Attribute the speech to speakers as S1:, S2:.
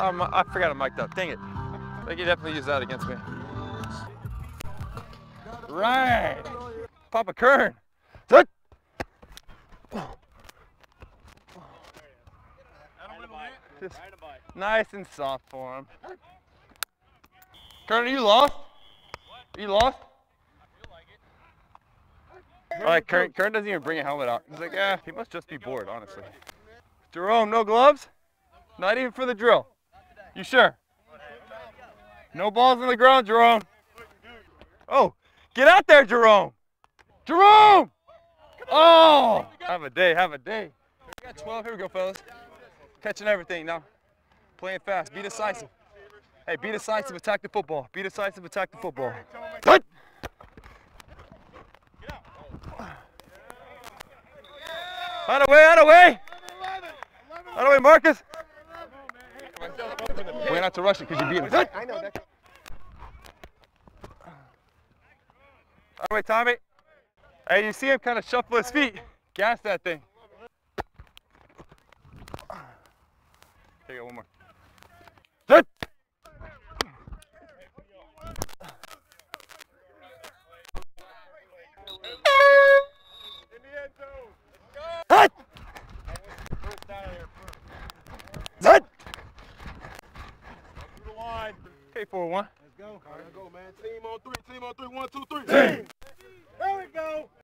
S1: Um, I forgot I'm mic'd up. Dang it. They could definitely use that against me. Right. Papa Kern. Just nice and soft for him. Kern, are you lost? Are you lost? All right, Kern, Kern doesn't even bring a helmet out. He's like, yeah, he must just be bored, honestly. Jerome, no gloves? Not even for the drill. You sure? No balls on the ground, Jerome. Oh, get out there, Jerome. Jerome! Oh, have a day, have a day. We got 12. Here we go, fellas. Catching everything now. Playing fast. Be decisive. Hey, be decisive. Attack the football. Be decisive. Attack the football. Good. Out of the way, out of the way. Out of the way, Marcus. We're not to rush it because you're beating us.
S2: I know that.
S1: Out Tommy. Hey, you see him kind of shuffle his feet. Gas that thing. Take it one more. Four, one.
S2: Let's go. All right, go, man. Team on three, team on three. One, two, three. Team! There we go.